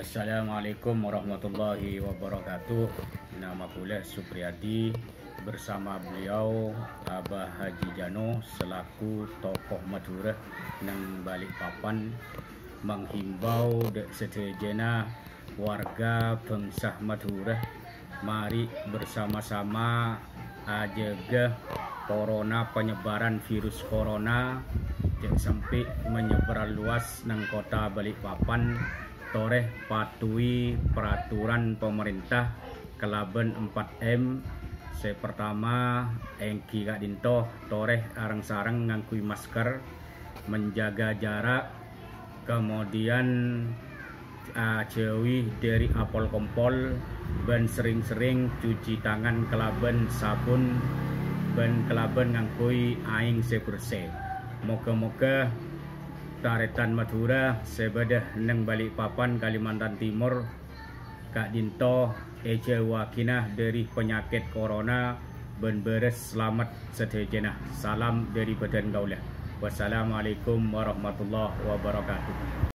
Assalamualaikum warahmatullahi wabarakatuh. Nama pula Supriyadi bersama beliau Abah Haji Jano selaku tokoh Madura nang Balikpapan menghimbau setejena warga pengsah Madura mari bersama-sama ajaga corona penyebaran virus corona yang sampai menyebar luas nang kota Balikpapan toreh patuhi peraturan pemerintah kelaben 4M saya pertama engki kak dinto toreh arang sarang ngangkui masker menjaga jarak. Kemudian uh, cewi dari apol kompol ben sering-sering cuci tangan kelaben sabun ben kelaben ngangkui aing sekurse moga-moga Taretan Madura sebedah neng balik papan Kalimantan Timur Kak Dinto Eja Wakinah dari penyakit corona ben beres selamat setejenah salam dari badan gaulah wassalamualaikum warahmatullahi wabarakatuh